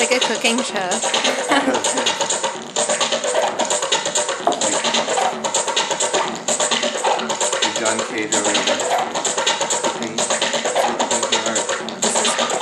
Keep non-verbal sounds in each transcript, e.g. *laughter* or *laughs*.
It's like a cooking show. John Cage or whatever.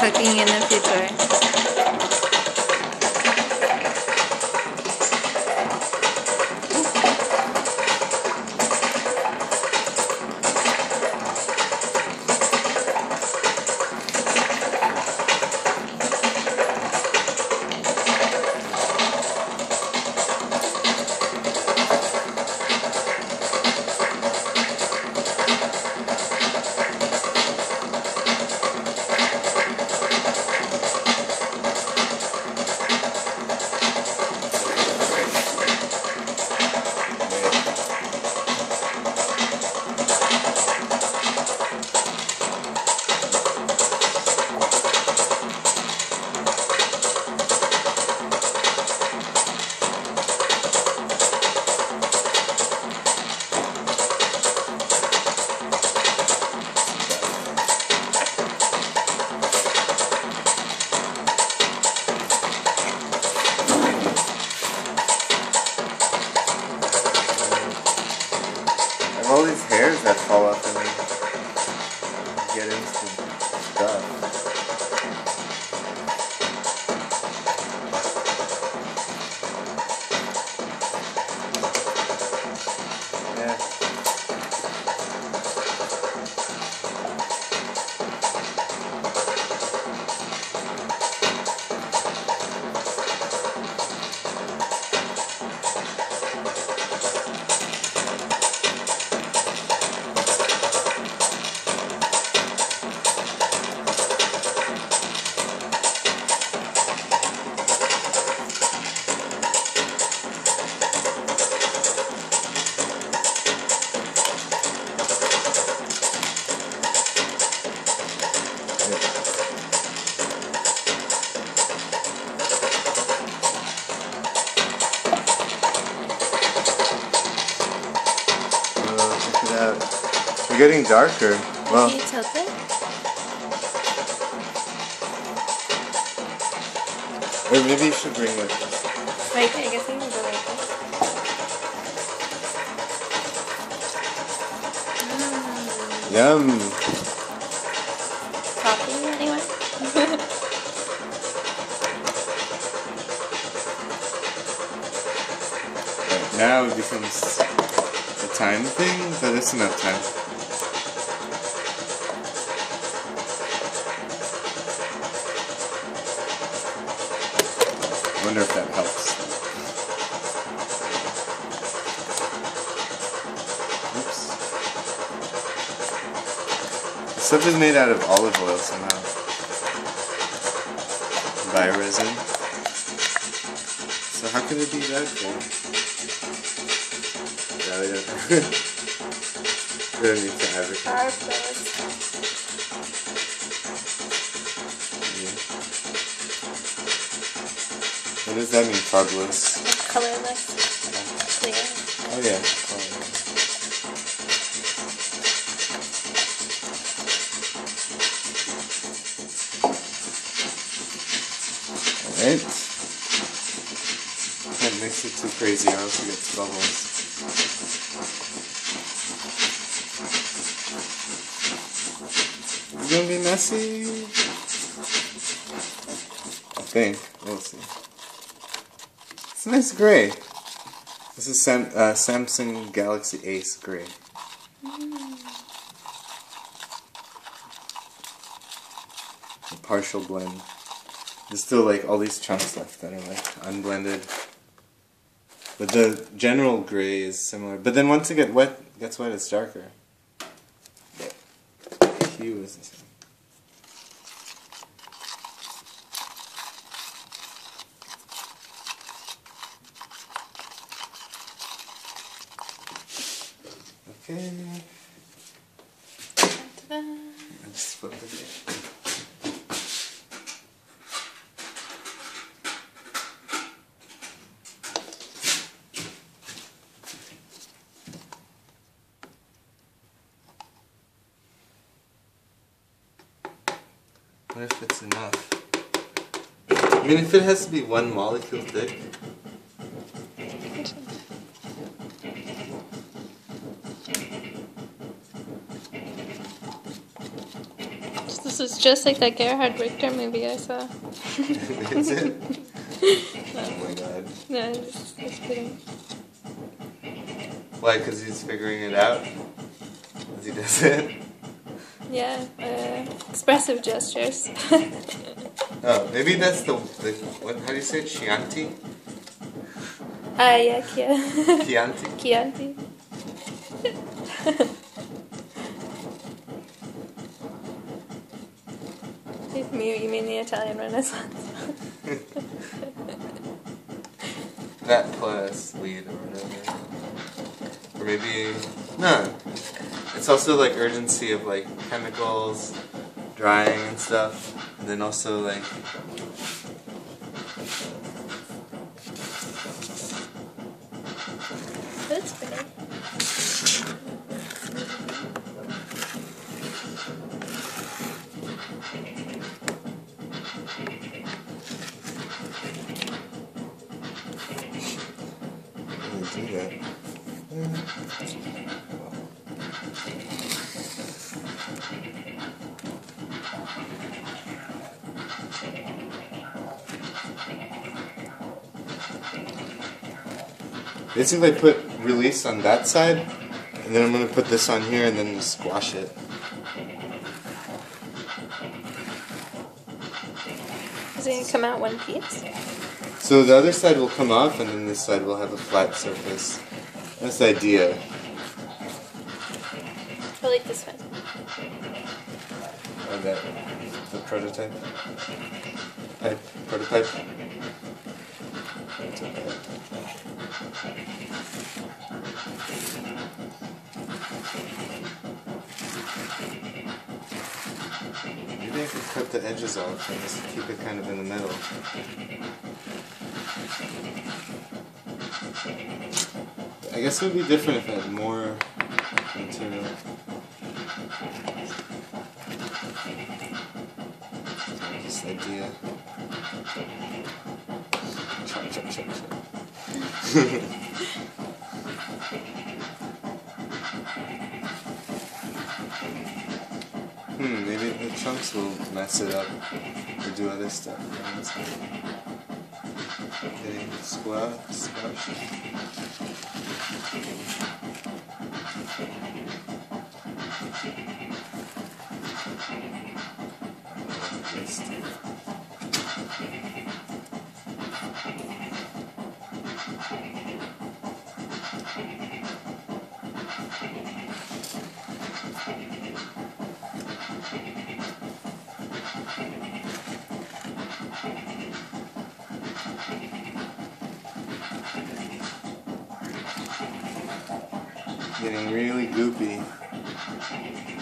cooking in the future. Getting darker. Well, Can you tilt it? Or maybe you should bring like this. Right, I guess you can go like this. Mm. Yum. Coffee, anyone? *laughs* right, now it becomes a time thing, but it's enough time. Wonder if that helps. Oops. The stuff is made out of olive oil somehow. Bioresin. So how can it be that you? Yeah, we don't, *laughs* we don't need to advertise. What does that mean, colorless? Colorless. Clear. Oh yeah. Alright. Can't mix it too crazy or else it gets bubbles. It's gonna be messy. I think. We'll see. Nice gray. This is Sam, uh, Samsung Galaxy Ace gray. A partial blend. There's still like all these chunks left that are like unblended. But the general gray is similar. But then once it get wet, gets wet, it's darker. The hue is the same. Okay. I just flip it. What if it's enough? I mean, if it has to be one molecule thick, This is just like that Gerhard Richter movie I saw. is it? Oh my god. No, just, just kidding. Why? Because he's figuring it out? As he does it? Yeah, uh, expressive gestures. *laughs* Oh, maybe that's the, the what? How do you say it? Chianti? Ah, yeah, Kia. Chianti? *laughs* Chianti. *laughs* you, you mean the Italian Renaissance? That plus weed or whatever. Or maybe no. It's also like urgency of like chemicals, drying and stuff. And then also like That's pretty. Basically, I put release on that side, and then I'm gonna put this on here, and then squash it. Is it gonna come out one piece? So the other side will come off, and then this side will have a flat surface. That's the idea. I like this one. Or that the prototype. Type prototype. Maybe I could cut the edges off and just keep it kind of in the middle. I guess it would be different if I had more material. This idea. Hmm, maybe the chunks will mess it up or do other stuff. Getting squat, squashed. Getting really goopy,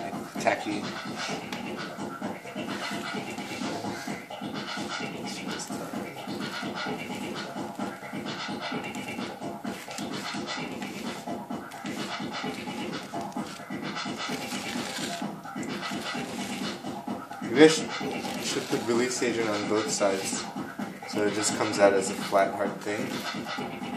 like tacky. Should, should put release agent on both sides so it just comes out as a flat hard thing.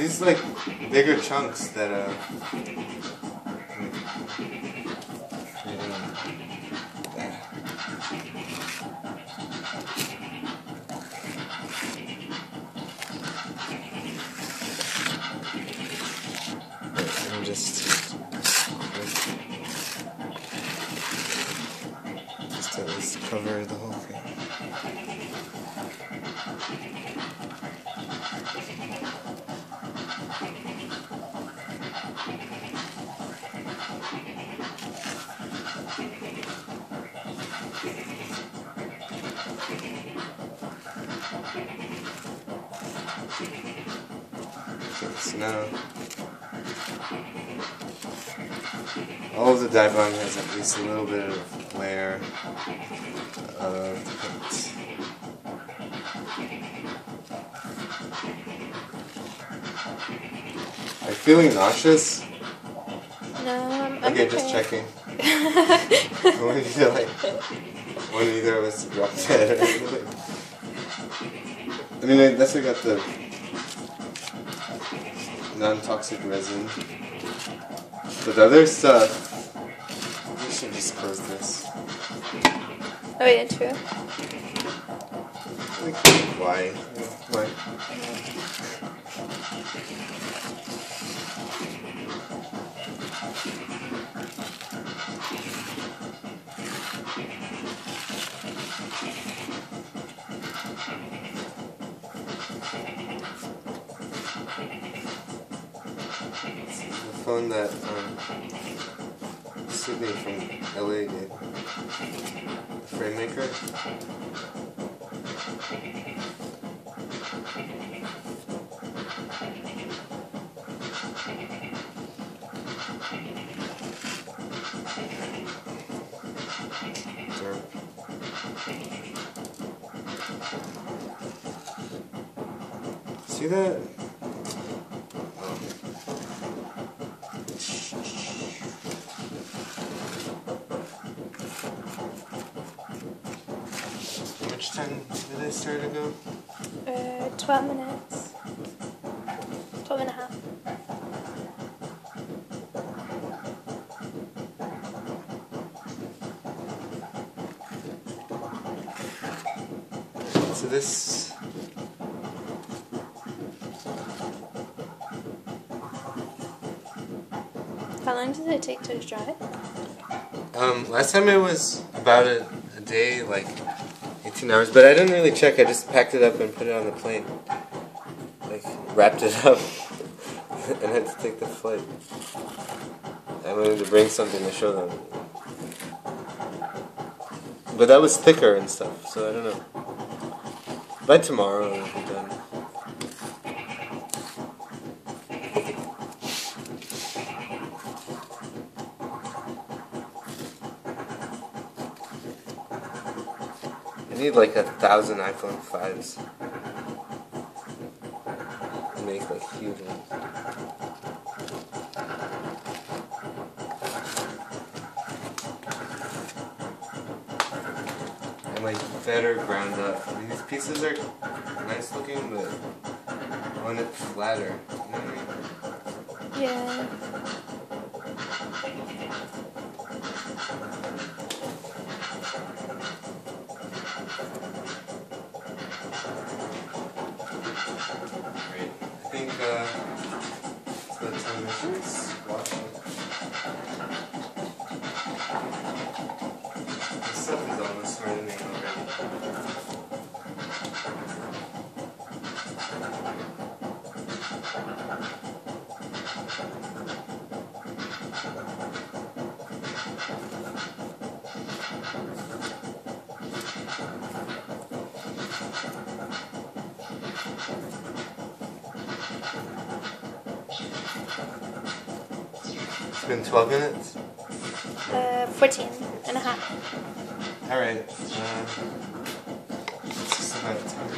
These like bigger chunks that uh I'm just just at least cover the whole thing. Okay, now all of the Dibond has at least a little bit of layer of paint. Are you feeling nauseous? No, I'm, I'm Okay, just checking. *laughs* I want you to like, want either of us to drop dead or anything. I mean, I- that's why I got the non-toxic resin. But the other stuff, we should just close this. oh yeah, true. Like, why? Why? This is the phone that um, Sydney from LA did. The frame maker. Derp. See that? How much time did I start ago? Uh, 12 minutes. 12 and a half. So this. How long does it take to dry? Um, last time it was about a, a day, like 18 hours, but I didn't really check. I just packed it up and put it on the plane. Like, wrapped it *laughs* up *laughs* and had to take the flight. I wanted to bring something to show them. But that was thicker and stuff, so I don't know. By tomorrow it'll be done. I need like a thousand iPhone 5s. To make like huge ones. And like better ground up. These pieces are nice looking, but I want it flatter. You know I mean? Yeah. Great. I think uh, been 12 minutes? Uh, 14 and a half. Alright. Uh, it's just about time.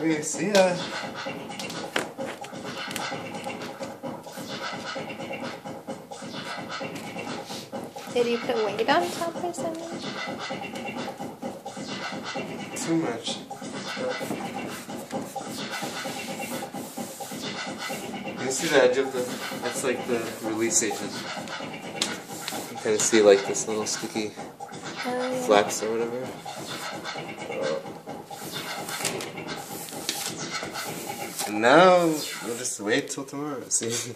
Okay, see ya. Did you put weight on top or something? Too much. You see the edge of the, that's like the release agent. You kind of see like this little sticky um. yeah. flaps or whatever. And now we'll just wait till tomorrow. *laughs* See.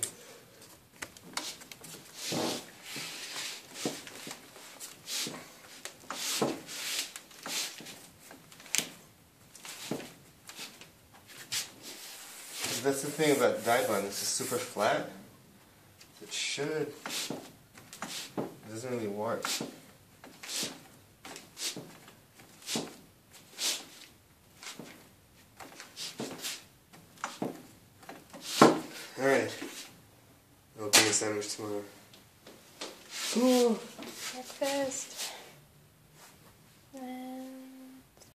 That's the thing about Dibond, it's just super flat. It should. It doesn't really warp.